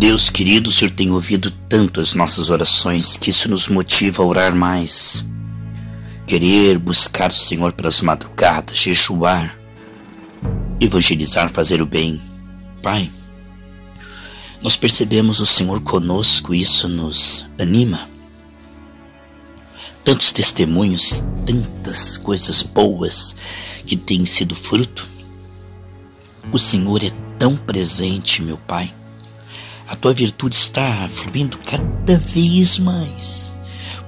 Deus querido, o Senhor tem ouvido tanto as nossas orações que isso nos motiva a orar mais. Querer buscar o Senhor pelas madrugadas, jejuar, evangelizar, fazer o bem. Pai, nós percebemos o Senhor conosco, isso nos anima. Tantos testemunhos, tantas coisas boas que têm sido fruto. O Senhor é tão presente, meu Pai. A tua virtude está fluindo cada vez mais.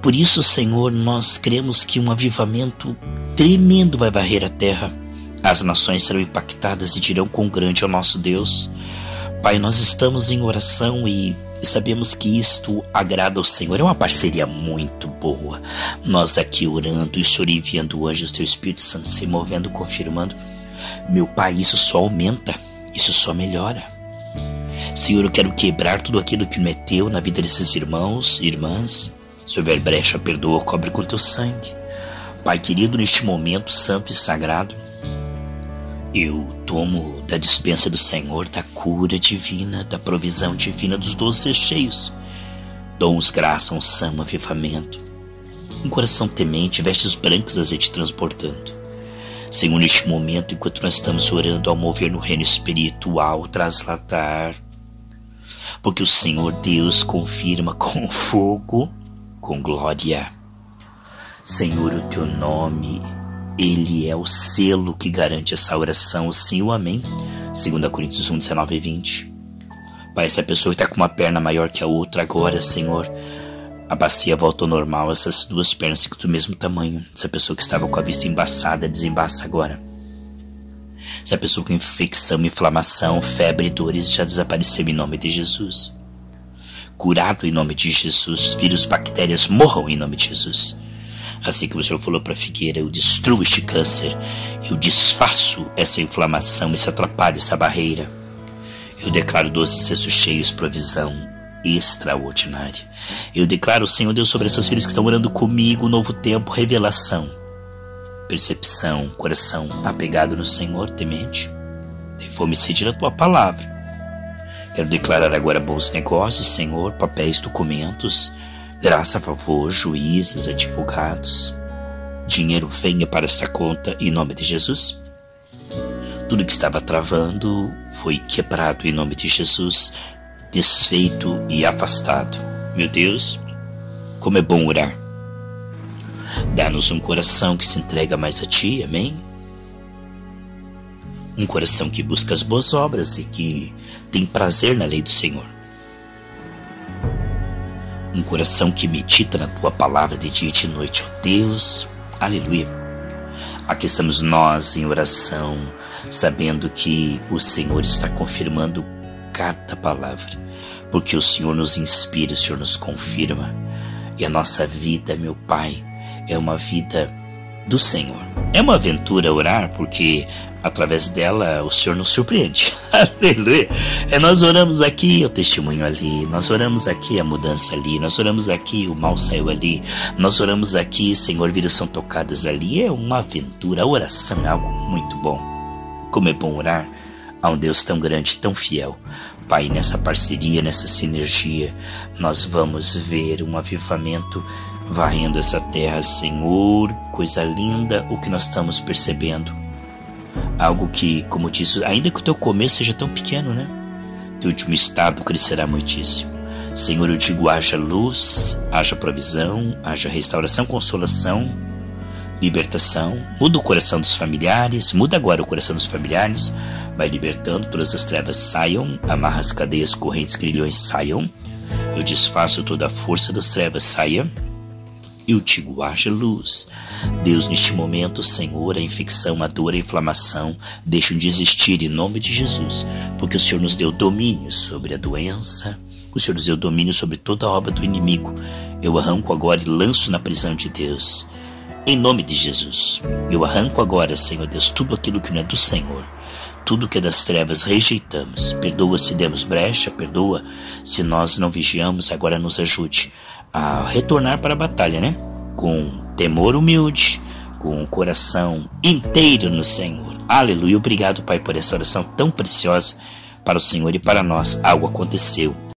Por isso, Senhor, nós cremos que um avivamento tremendo vai varrer a terra. As nações serão impactadas e dirão quão grande é o nosso Deus. Pai, nós estamos em oração e sabemos que isto agrada ao Senhor. É uma parceria muito boa. Nós aqui orando e o Senhor enviando anjos, teu Espírito Santo se movendo, confirmando. Meu Pai, isso só aumenta, isso só melhora. Senhor, eu quero quebrar tudo aquilo que não é teu na vida desses irmãos e irmãs. Se houver brecha, perdoa, cobre com teu sangue. Pai querido, neste momento santo e sagrado, eu tomo da dispensa do Senhor da cura divina, da provisão divina dos doces cheios. Dons, graça, unção, avivamento. Um coração temente, vestes brancas, azeite transportando. Senhor, neste momento, enquanto nós estamos orando ao mover no reino espiritual, traslatar, porque o Senhor Deus confirma com fogo, com glória. Senhor, o teu nome ele é o selo que garante essa oração, o sim o amém. 2 Coríntios 1, 19 e 20. Pai, essa pessoa está com uma perna maior que a outra agora, Senhor. A bacia volta ao normal, essas duas pernas ficam do mesmo tamanho. Essa pessoa que estava com a vista embaçada, desembaça agora. Essa pessoa com infecção, inflamação, febre dores já desapareceu em nome de Jesus. Curado em nome de Jesus. Vírus, bactérias morram em nome de Jesus. Assim como o Senhor falou para a figueira, eu destruo este câncer, eu desfaço essa inflamação, esse atrapalho, essa barreira. Eu declaro doces cestos cheios, provisão extraordinária. Eu declaro, Senhor Deus, sobre essas filhas que estão orando comigo, novo tempo, revelação, percepção, coração apegado no Senhor, temente. Tem fome e sede da tua palavra. Quero declarar agora bons negócios, Senhor, papéis, documentos, Graça, favor, juízes, advogados. Dinheiro venha para esta conta em nome de Jesus. Tudo que estava travando foi quebrado em nome de Jesus, desfeito e afastado. Meu Deus, como é bom orar. Dá-nos um coração que se entrega mais a Ti, amém? Um coração que busca as boas obras e que tem prazer na lei do Senhor um coração que medita na tua palavra de dia e de noite, ó Deus. Aleluia. Aqui estamos nós em oração, sabendo que o Senhor está confirmando cada palavra, porque o Senhor nos inspira, o Senhor nos confirma. E a nossa vida, meu Pai, é uma vida do Senhor. É uma aventura orar, porque através dela o Senhor nos surpreende. Aleluia. É, nós oramos aqui, o testemunho ali, nós oramos aqui, a mudança ali, nós oramos aqui, o mal saiu ali, nós oramos aqui, Senhor, vidas são tocadas ali. É uma aventura, a oração é algo muito bom. Como é bom orar a um Deus tão grande, tão fiel. Pai, nessa parceria, nessa sinergia, nós vamos ver um avivamento varrendo essa terra, Senhor. Coisa linda o que nós estamos percebendo Algo que, como diz, ainda que o teu começo seja tão pequeno, né? Teu último estado crescerá muitíssimo. Senhor, eu digo: haja luz, haja provisão, haja restauração, consolação, libertação. Muda o coração dos familiares, muda agora o coração dos familiares. Vai libertando, todas as trevas saiam, amarra as cadeias, correntes, grilhões saiam. Eu desfaço toda a força das trevas, saia eu digo, haja luz. Deus, neste momento, Senhor, a infecção, a dor, a inflamação, deixam de existir em nome de Jesus, porque o Senhor nos deu domínio sobre a doença, o Senhor nos deu domínio sobre toda a obra do inimigo. Eu arranco agora e lanço na prisão de Deus. Em nome de Jesus, eu arranco agora, Senhor Deus, tudo aquilo que não é do Senhor. Tudo que é das trevas rejeitamos. Perdoa se demos brecha, perdoa se nós não vigiamos, agora nos ajude a retornar para a batalha, né? Com temor humilde, com o coração inteiro no Senhor. Aleluia. Obrigado, Pai, por essa oração tão preciosa para o Senhor e para nós. Algo aconteceu